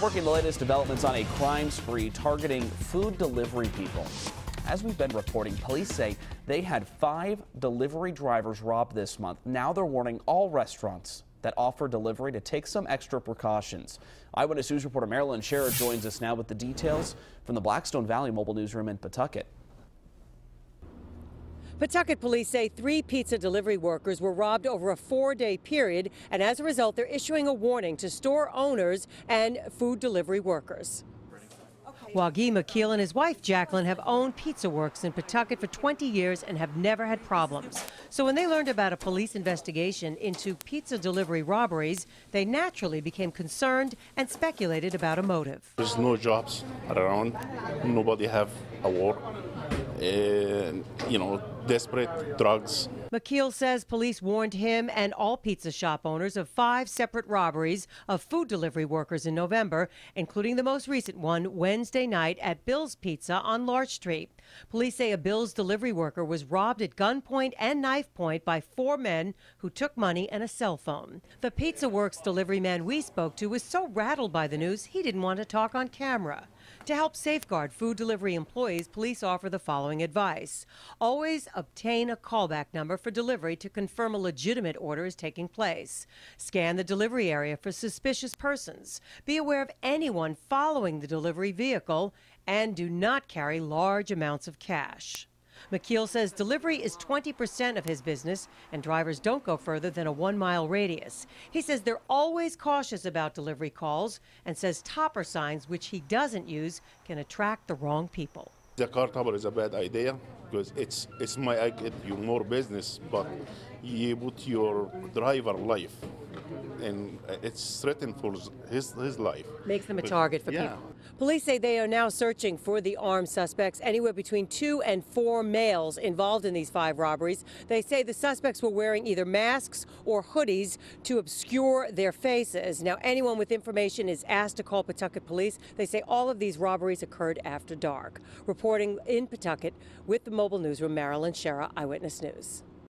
working the latest developments on a crime spree targeting food delivery people. As we've been reporting, police say they had five delivery drivers robbed this month. Now they're warning all restaurants that offer delivery to take some extra precautions. Eyewitness News reporter Marilyn Scherer joins us now with the details from the Blackstone Valley Mobile Newsroom in Pawtucket. Pawtucket police say three pizza delivery workers were robbed over a four day period, and as a result, they're issuing a warning to store owners and food delivery workers. Wagi McKeel and his wife Jacqueline have owned Pizza Works in Pawtucket for 20 years and have never had problems. So when they learned about a police investigation into pizza delivery robberies, they naturally became concerned and speculated about a motive. There's no jobs around. Nobody have a work. And, you know, desperate drugs. McKeel says police warned him and all pizza shop owners of five separate robberies of food delivery workers in November, including the most recent one Wednesday night at Bill's Pizza on Larch Street. Police say a Bill's delivery worker was robbed at gunpoint and knife point by four men who took money and a cell phone. The Pizza Works delivery man we spoke to was so rattled by the news he didn't want to talk on camera. To help safeguard food delivery employees, police offer the following advice. Always obtain a callback number for delivery to confirm a legitimate order is taking place. Scan the delivery area for suspicious persons. Be aware of anyone following the delivery vehicle and do not carry large amounts of cash. McKeel says delivery is 20% of his business and drivers don't go further than a one mile radius. He says they're always cautious about delivery calls and says topper signs, which he doesn't use, can attract the wrong people. The car topper is a bad idea because it's it's my I get you more business, but you put your driver life and it's threatened for his his life. Makes them a target for yeah. people. Police say they are now searching for the armed suspects, anywhere between two and four males involved in these five robberies. They say the suspects were wearing either masks or hoodies to obscure their faces. Now, anyone with information is asked to call Pawtucket Police. They say all of these robberies occurred after dark. Reporting in Pawtucket with the mobile newsroom, Marilyn Shera, Eyewitness News.